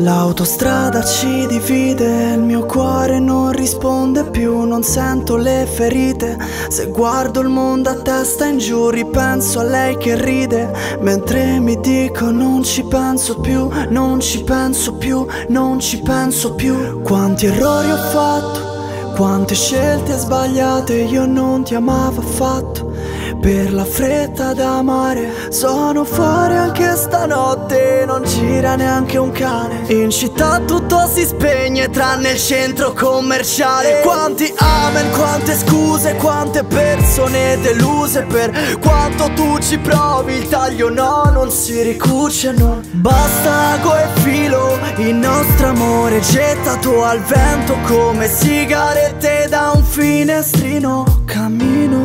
L'autostrada ci divide, il mio cuore non risponde più, non sento le ferite. Se guardo il mondo a testa in giù, ripenso a lei che ride, mentre mi dico non ci penso più, non ci penso più, non ci penso più. Quanti errori ho fatto, quante scelte sbagliate, io non ti amavo affatto. Per la fretta d'amare Sono fuori anche stanotte Non gira neanche un cane. In città tutto si spegne Tranne il centro commerciale. Quanti amen, quante scuse Quante persone deluse. Per quanto tu ci provi Il taglio no, non si ricuce no Basta ago e filo Il nostro amore gettato al vento Come sigarette da un finestrino. Cammino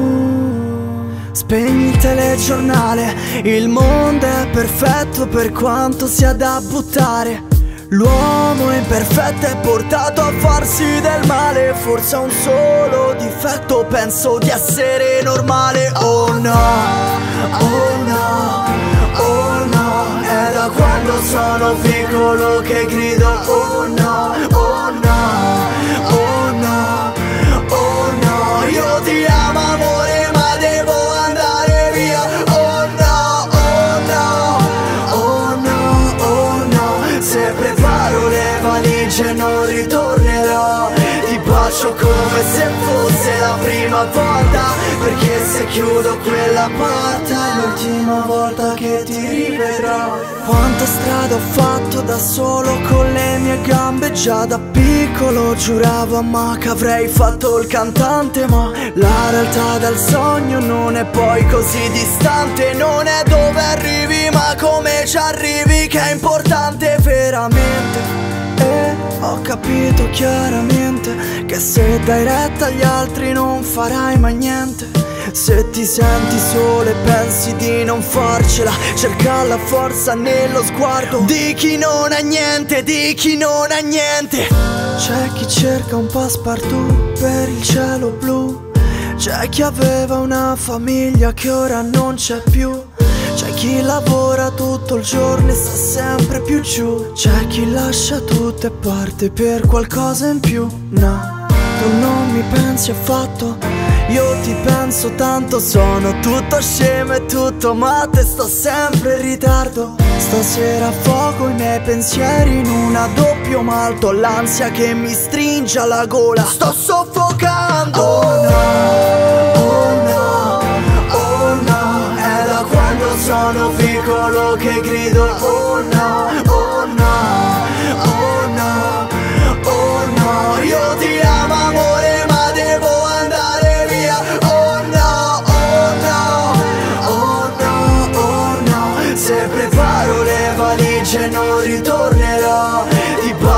Spegni il telegiornale, il mondo è perfetto per quanto sia da buttare. L'uomo imperfetto è portato a farsi del male, forse ha un solo difetto, penso di essere normale. Oh no, oh no, oh no, è da quando sono piccolo che grido oh no, Bacio come se fosse la prima volta Perché se chiudo quella porta è l'ultima volta che ti rivedrò. Quanta strada ho fatto da solo con le mie gambe Già da piccolo giuravo ma che avrei fatto il cantante Ma la realtà del sogno non è poi così distante Non è dove arrivi ma come ci arrivi che è importante e ho capito chiaramente che se dai retta agli altri non farai mai niente. Se ti senti solo e pensi di non farcela, cerca la forza nello sguardo di chi non ha niente, di chi non ha niente. C'è chi cerca un passepartout per il cielo blu, c'è chi aveva una famiglia che ora non c'è più. C'è chi lavora tutto il giorno e sta sempre più giù. C'è chi lascia tutto e parte per qualcosa in più. No, tu non mi pensi affatto. Io ti penso tanto Sono tutto scemo e tutto matte Sto sempre in ritardo. Stasera fuoco i miei pensieri in una doppio malto. L'ansia che mi stringe alla gola. Sto soffocando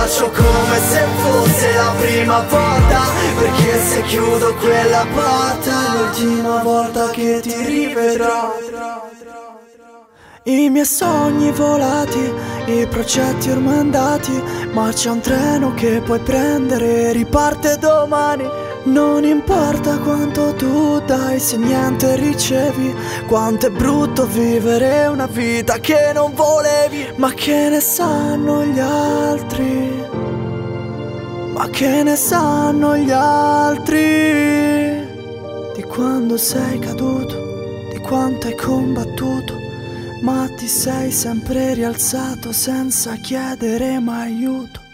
Bacio come se fosse la prima volta Perché se chiudo quella porta è l'ultima volta che ti rivedrò i miei sogni volati, i progetti ormai andati, ma c'è un treno che puoi prendere e riparte domani. Non importa quanto tu dai se niente ricevi, quanto è brutto vivere una vita che non volevi, ma che ne sanno gli altri? Ma che ne sanno gli altri? Di quando sei caduto, di quanto hai combattuto ma ti sei sempre rialzato senza chiedere mai aiuto.